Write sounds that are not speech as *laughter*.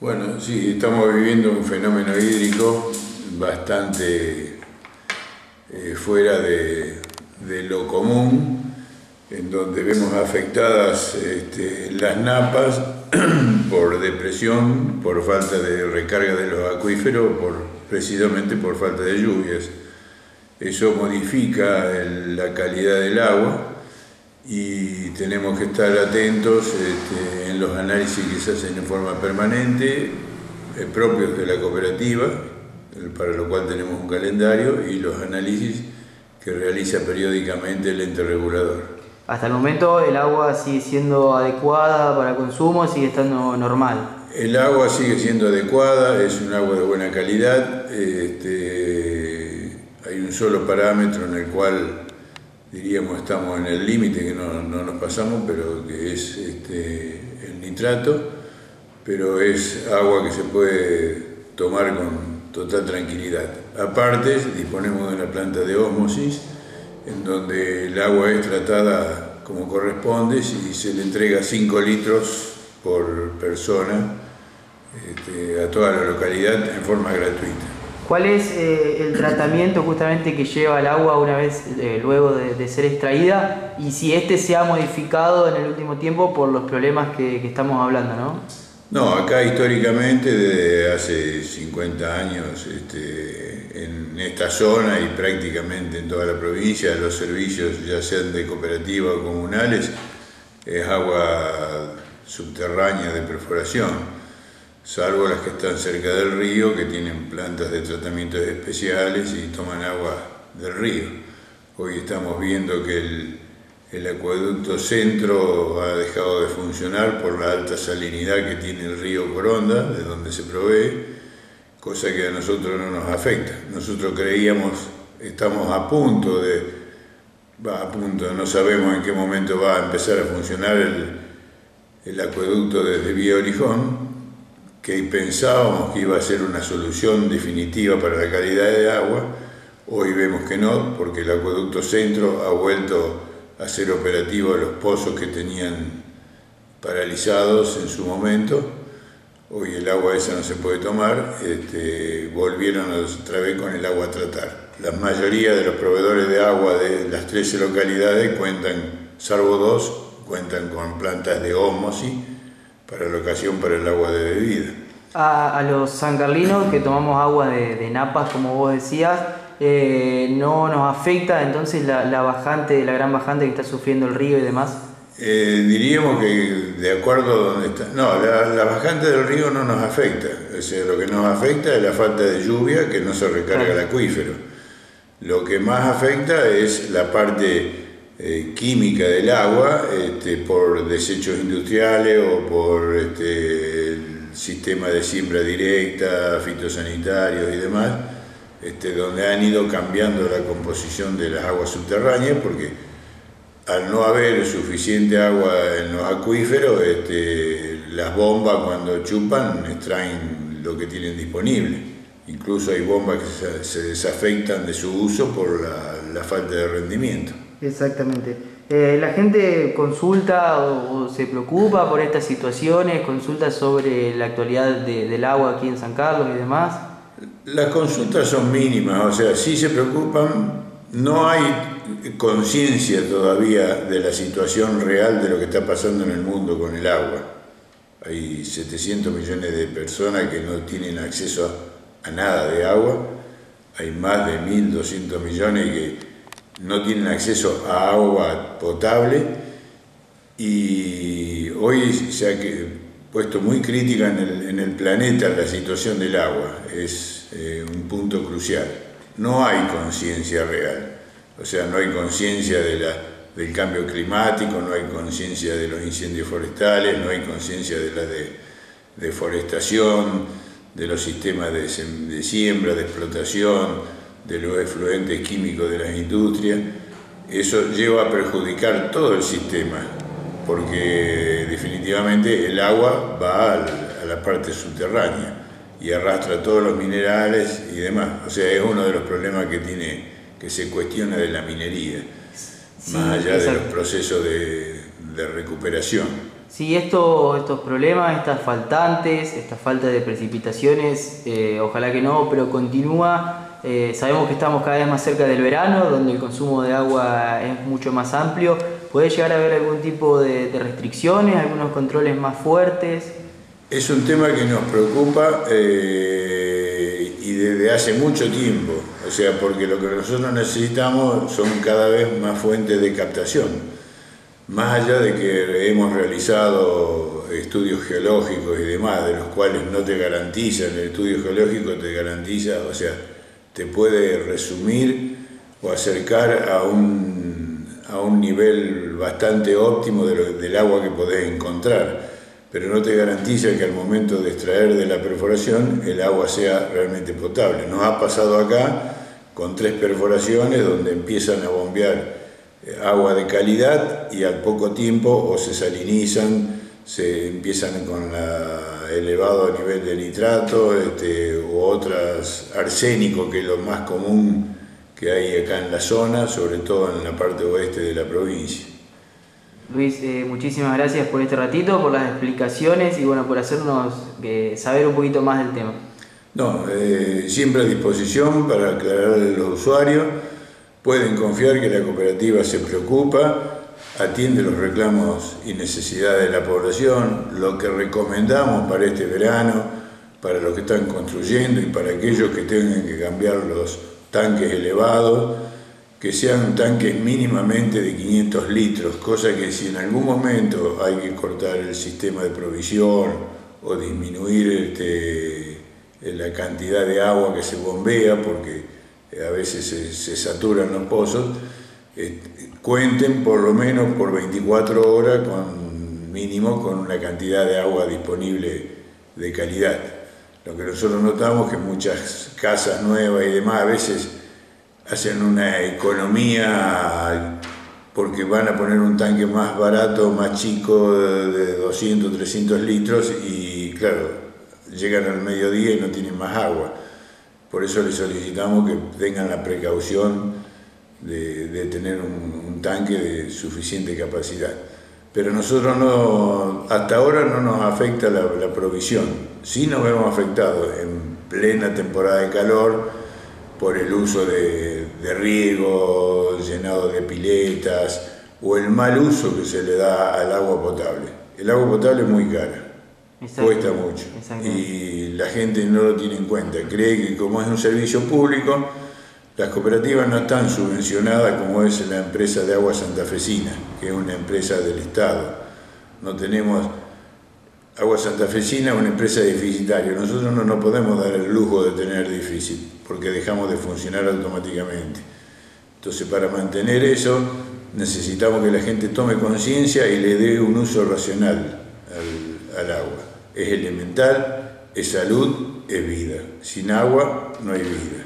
Bueno, sí, estamos viviendo un fenómeno hídrico bastante eh, fuera de, lo común, en donde vemos afectadas este, las napas *clears throat* por depresión, por falta de recarga de los acuíferos, por, precisamente por falta de lluvias. Eso modifica la calidad del agua y tenemos que estar atentos este, en los análisis que se hacen en forma permanente, eh, propios de la cooperativa, para lo cual tenemos un calendario, y los análisis que realiza periódicamente el ente regulador. Hasta el momento el agua sigue siendo adecuada para consumo, sigue estando normal. El agua sigue siendo adecuada, es un agua de buena calidad, este, hay un solo parámetro en el cual diríamos estamos en el límite, que no, nos pasamos, pero que es este, el nitrato, pero es agua que se puede tomar con total tranquilidad. Aparte, disponemos de una planta de ósmosis, en donde el agua es tratada como corresponde y se le entrega 5 litros por persona este, a toda la localidad en forma gratuita. ¿Cuál es eh, el tratamiento justamente que lleva el agua una vez eh, luego de, ser extraída y si este se ha modificado en el último tiempo por los problemas que, estamos hablando, no? No, acá históricamente desde hace 50 años este, en esta zona y prácticamente en toda la provincia los servicios ya sean de cooperativa o comunales es agua subterránea de perforación salvo las que están cerca del río, que tienen plantas de tratamientos especiales y toman agua del río. Hoy estamos viendo que el, acueducto centro ha dejado de funcionar por la alta salinidad que tiene el río Coronda, de donde se provee, cosa que a nosotros no nos afecta. Nosotros creíamos, estamos a punto de, va a punto, no sabemos en qué momento va a empezar a funcionar el, el acueducto desde Vía Orijón, que pensábamos que iba a ser una solución definitiva para la calidad de agua, hoy vemos que no, porque el acueducto centro ha vuelto a ser operativo a los pozos que tenían paralizados en su momento. Hoy el agua esa no se puede tomar, este, volvieron otra vez con el agua a tratar. La mayoría de los proveedores de agua de las 13 localidades cuentan, salvo dos, cuentan con plantas de ósmosis para la ocasión para el agua de bebida. A, los sancarlinos que tomamos agua de, napas, como vos decías, eh, ¿no nos afecta entonces la, bajante, la gran bajante que está sufriendo el río y demás? Eh, diríamos que de acuerdo a donde está. No, la, bajante del río no nos afecta. O sea, lo que nos afecta es la falta de lluvia que no se recarga el acuífero. Lo que más afecta es la parte eh, química del agua este, por desechos industriales o por este, el sistema de siembra directa, fitosanitarios y demás, este, donde han ido cambiando la composición de las aguas subterráneas porque al no haber suficiente agua en los acuíferos, este, las bombas cuando chupan extraen lo que tienen disponible. Incluso hay bombas que se, desafectan de su uso por la falta de rendimiento. Exactamente. Eh, la gente consulta o, se preocupa por estas situaciones, consulta sobre la actualidad del agua aquí en San Carlos y demás. Las consultas son mínimas, o sea, sí se preocupan, no hay conciencia todavía de la situación real de lo que está pasando en el mundo con el agua. Hay 700 millones de personas que no tienen acceso a, a nada de agua, hay más de 1.200 millones que no tienen acceso a agua potable y hoy se ha puesto muy crítica en el, planeta la situación del agua, es eh, un punto crucial. No hay conciencia real, o sea, no hay conciencia de del cambio climático, no hay conciencia de los incendios forestales, no hay conciencia de la deforestación, de los sistemas de siembra, de explotación, de los efluentes químicos de las industrias, eso lleva a perjudicar todo el sistema, porque definitivamente el agua va a la parte subterránea y arrastra todos los minerales y demás. O sea, es uno de los problemas que tiene, que se cuestiona de la minería, más allá de los procesos de, de recuperación. Sí, esto, estos problemas, estas faltantes, esta falta de precipitaciones, eh, ojalá que no, pero continúa. Eh, sabemos que estamos cada vez más cerca del verano, donde el consumo de agua es mucho más amplio. ¿Puede llegar a haber algún tipo de, restricciones, algunos controles más fuertes? Es un tema que nos preocupa eh, y desde hace mucho tiempo, o sea, porque lo que nosotros necesitamos son cada vez más fuentes de captación más allá de que hemos realizado estudios geológicos y demás, de los cuales no te garantizan, el estudio geológico te garantiza, o sea, te puede resumir o acercar a un, a un nivel bastante óptimo del agua que podés encontrar, pero no te garantiza que al momento de extraer de la perforación el agua sea realmente potable. Nos ha pasado acá con tres perforaciones donde empiezan a bombear eh, agua de calidad y al poco tiempo o se salinizan, se empiezan con el elevado nivel de nitrato este, u otras arsénico, que es lo más común que hay acá en la zona, sobre todo en la parte oeste de la provincia. Luis, eh, muchísimas gracias por este ratito, por las explicaciones y bueno, por hacernos eh, saber un poquito más del tema. No, siempre a disposición para aclararle a los usuarios. Pueden confiar que la cooperativa se preocupa, atiende los reclamos y necesidades de la población, lo que recomendamos para este verano, para los que están construyendo y para aquellos que tengan que cambiar los tanques elevados, que sean tanques mínimamente de 500 litros, cosa que si en algún momento hay que cortar el sistema de provisión o disminuir este, la cantidad de agua que se bombea, porque a veces se, saturan los pozos, eh, cuenten por lo menos por 24 horas con mínimo con una cantidad de agua disponible de calidad. Lo que nosotros notamos que muchas casas nuevas y demás a veces hacen una economía porque van a poner un tanque más barato, más chico, de 200, 300 litros y claro, llegan al mediodía y no tienen más agua. Por eso les solicitamos que tengan la precaución de, tener un, tanque de suficiente capacidad. Pero nosotros no, hasta ahora no nos afecta la, provisión. Sí nos vemos afectados en plena temporada de calor por el uso de, de riego, llenado de piletas o el mal uso que se le da al agua potable. El agua potable es muy cara cuesta mucho. Y la gente no lo tiene en cuenta. Cree que como es un servicio público, las cooperativas no están subvencionadas como es la empresa de agua santafesina, que es una empresa del Estado. No tenemos agua santafesina, una empresa deficitaria. Nosotros no nos podemos dar el lujo de tener déficit, porque dejamos de funcionar automáticamente. Entonces, para mantener eso, necesitamos que la gente tome conciencia y le dé un uso racional al agua es elemental, es salud, es vida. Sin agua no hay vida.